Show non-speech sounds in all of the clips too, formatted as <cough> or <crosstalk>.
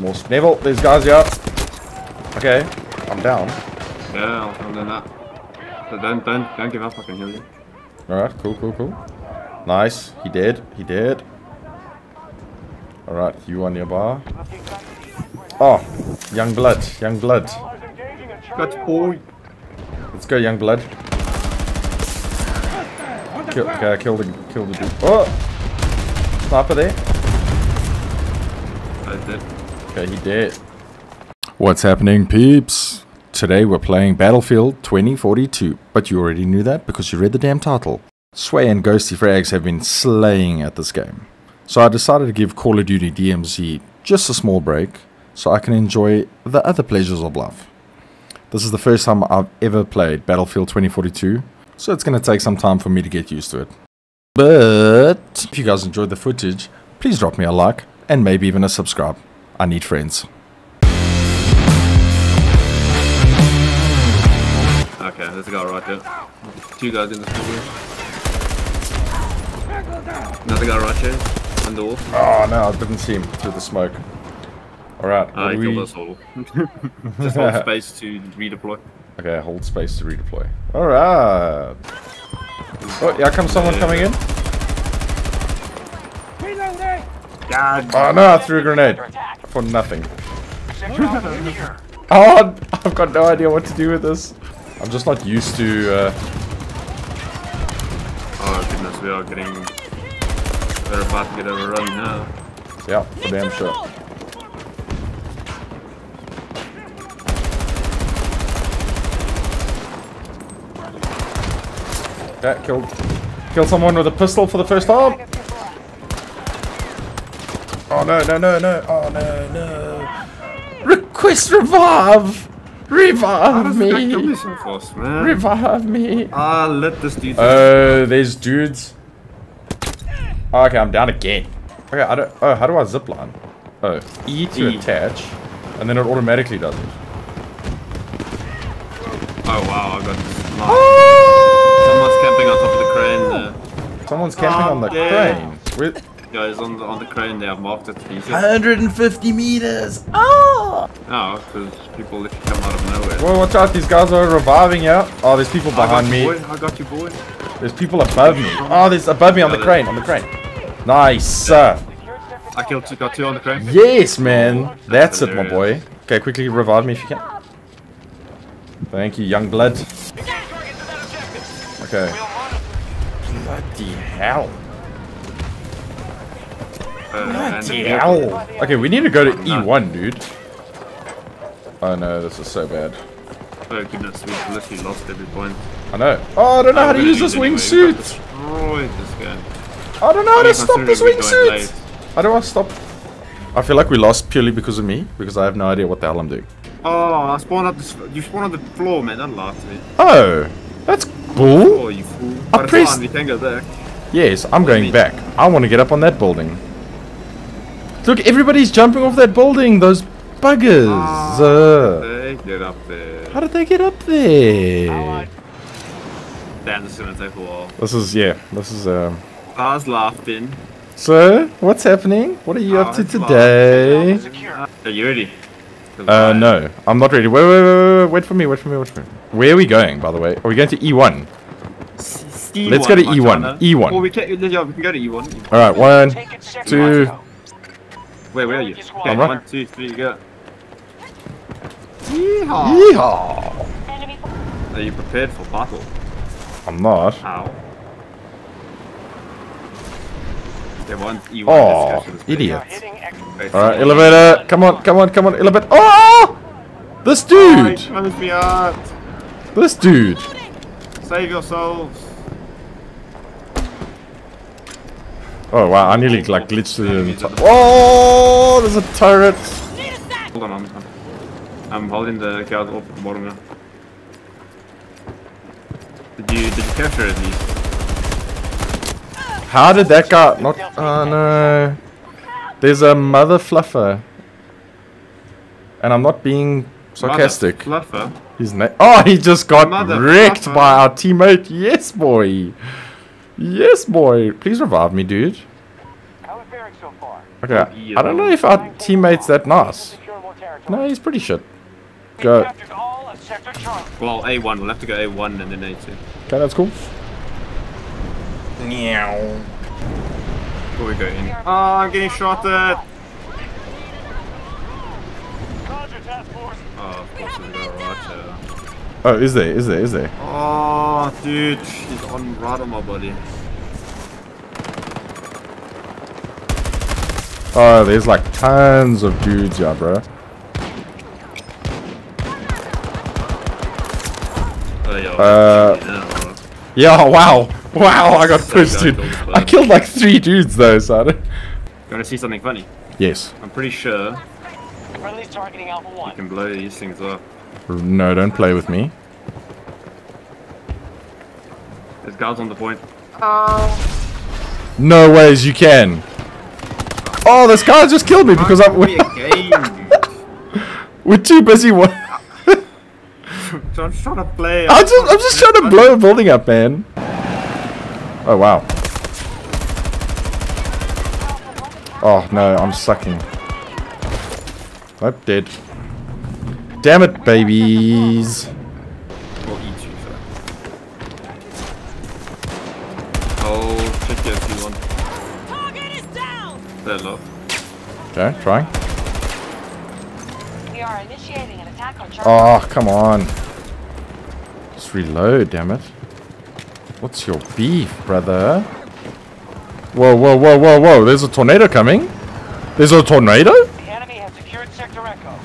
More. Neville, there's guys here. Okay, I'm down. Yeah, I'll, do that. Don't, don't, don't give up. I can heal you. Alright, cool, cool, cool. Nice. He did. He did. Alright, you on your bar. Oh, young blood. Young blood. Got boy. Let's go, young blood. Kill, okay, kill the, kill the dude. Oh! Sniper there. I did. Okay, he did. What's happening, peeps? Today we're playing Battlefield 2042, but you already knew that because you read the damn title. Sway and Ghosty Frags have been slaying at this game, so I decided to give Call of Duty DMZ just a small break so I can enjoy the other pleasures of life. This is the first time I've ever played Battlefield 2042, so it's going to take some time for me to get used to it. But if you guys enjoyed the footage, please drop me a like and maybe even a subscribe. I need friends. Okay, there's a guy right there. Two guys in the studio. Another guy right here. On the wall. Oh no, I didn't see him through the smoke. Alright, Ah, what he do killed we... us all. <laughs> Just hold space to redeploy. Okay, hold space to redeploy. Alright. Oh, yeah, comes someone coming in. God. Oh no, I threw a grenade. For nothing. <laughs> Oh, I've got no idea what to do with this. I'm just not used to, uh... Oh goodness, we are getting... We're about to get overrun now. Yeah, for damn sure. Okay, killed, killed someone with a pistol for the first time. Oh no, no, no, no. Oh no, no. Request revive! Revive me me! so fast, man. Revive me! Ah, let this dude... Oh, there's dudes. Oh, okay, I'm down again. Okay, I don't. Oh, how do I zip line? Oh, E to E. attach, and then it automatically does it. oh wow, I got this. Oh! Someone's camping on top of the crane there. Someone's camping Oh, on the crane. Where, Guys, on the, on the crane there, I've marked it. You see? 150 meters. Oh! No, because people literally come out of nowhere. Whoa, watch out! These guys are reviving out. Oh, there's people behind me. boy. I got you, boy. There's people above me. Oh, there's above me on the crane. On the crane. Nice. uh, I killed two, got two on the crane. Yes, man. That's it, my boy. Okay, quickly revive me if you can. Thank you, young blood. Okay. Bloody hell. Uh, and Bloody hell. Okay, we need to go to E1, dude. Oh no, this is so bad. Oh goodness, we literally lost every point. I know. Oh, I don't know how to use this anyway. Wingsuit. Game. I don't know how to stop this Considering we joined wingsuit. late. How do I stop? I feel like we lost purely because of me, because I have no idea what the hell I'm doing. Oh, I spawned up this. You spawned on the floor, man. Don't laugh to me. Oh, that's cool. Oh, you fool. I pressed- fine, we can go back. Yes, I'm you going back. I want to get up on that building. Look, everybody's jumping off that building. Those buggers. Ah, Uh, They get up there. how did they get up there? Damn, this is gonna take a while. This is yeah. This is um. I was laughing. So, what's happening? What are you up to Oh, today? Are you ready? Uh, no, I'm not ready. Wait, wait, wait, wait, wait for me. Wait for me. Wait for me. Where are we going, by the way? Are we going to E E1? E1, Let's go to E1, China. E1. Oh, we can, yeah, we can go to E1. All right, one, two. Wait, where are you? Okay, I'm right. one, two, three, go. Yeehaw. Yeehaw! Are you prepared for battle? I'm not. Ow. They want E1 Oh, discussion this idiot. All right, elevator. Come on, come on, come on, elevator. Oh! This Oh, dude! he me out. This dude! Save yourselves. Oh wow, I nearly like glitched the Oh, there's a turret! Hold on, I'm, I'm, holding the guard up at the bottom now. Did you, did you capture it at least? How did that guy not? Oh no! There's a mother fluffer, and I'm not being sarcastic. Mother Fluffer. His name. Oh, he just got Mother wrecked fluffer. by our teammate. Yes, boy. Yes, boy. Please revive me, dude. How is faring so far? Okay, I don't know if our teammate's that nice. No, he's pretty shit. Go. Well, A1. We'll have to go A1 and then A2. Okay, that's cool. Meow. Before we go in. Oh, I'm getting shot at. Oh, of course there's a Roger. Oh, is there? Is there? Is there? Oh, dude, he's on right on my body. Oh, there's like tons of dudes, yeah, bro. Oh, yeah. Uh, yeah, wow. Wow, I got pushed, dude. I killed like three dudes, though, so I don't... You want to see something funny? Yes. I'm pretty sure targeting Alpha 1. You can blow these things up. No, don't play with me. There's guards on the point. Oh. No ways you can. Oh, this guy just killed me because I'm. <laughs> We're too busy. <laughs> I'm just trying to play. I'm just, I'm just trying to blow a building up, man. Oh wow. Oh no, I'm sucking. I'm dead. Damn it, babies. Okay, trying. We are initiating an attack on Oh, come on. Just reload, damn it. What's your beef, brother? Whoa, whoa, whoa, whoa, whoa. There's a tornado coming? There's a tornado? The enemy has secured Sector Echo.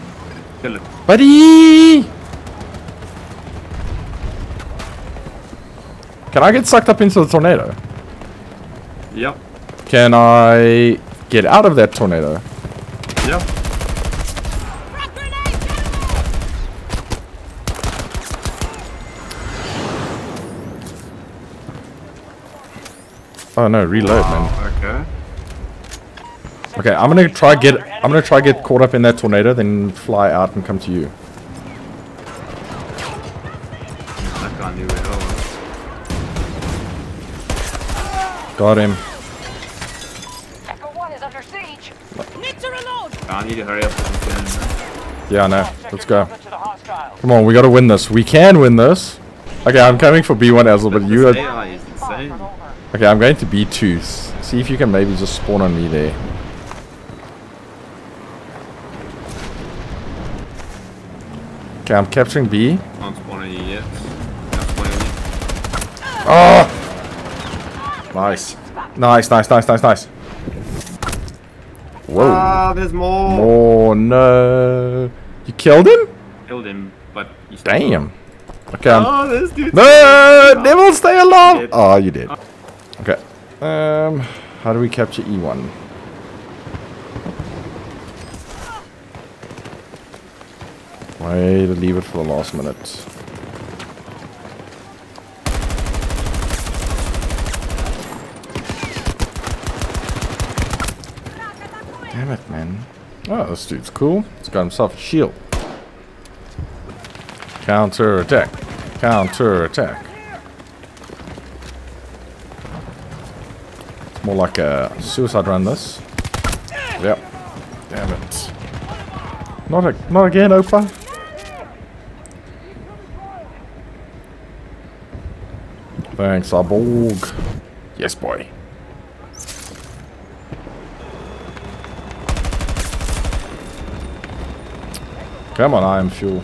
Kill it. Buddy! Can I get sucked up into the tornado? Yep. Can I get out of that tornado? Yep. Oh no, reload, man. Okay. Okay, I'm gonna try get I'm gonna try get caught up in that tornado, then fly out and come to you. That guy knew where Got him. I need to hurry up. Yeah, I know. Let's go. Come on, we gotta win this. We can win this. Okay, I'm coming for B1 Azel, but you are... Oh, okay, I'm going to B2. See if you can maybe just spawn on me there. Okay, I'm capturing B. I'm spawning you yet. Oh! Nice. Nice, nice, nice, nice, nice. Whoa. Ah, there's more. More, no. You killed him? Killed him, but he's Damn. Okay, I'm... Oh, this dude. No! Never stay alive! Oh, you did. Okay. Um, how do we capture E1? Way to leave it for the last minute. It, man. Oh, this dude's cool. He's got himself a shield. Counter attack. Counter attack. It's more like a suicide run, this. Yep. Damn it. Not, a, not again, Opa. Thanks, Aborg. Yes, boy. Come on, I am fuel.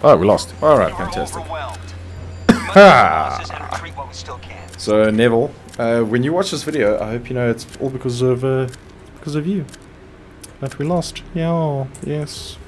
Oh, we lost. Alright, fantastic. so, Neville, uh, when you watch this video, I hope you know it's all because of, uh, because of you. That we lost. Yeah, yes.